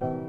Right.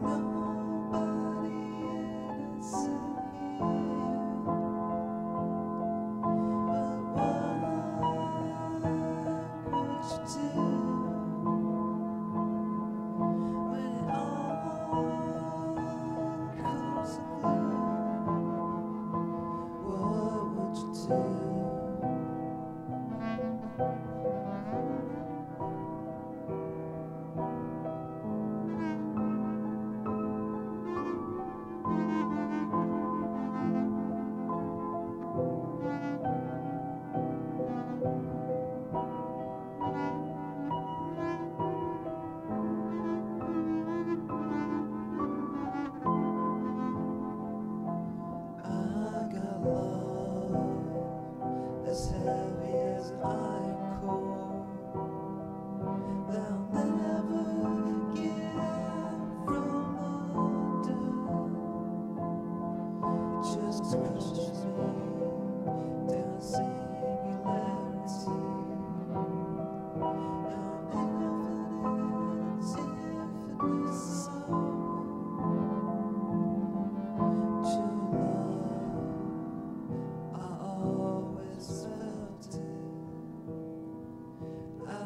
was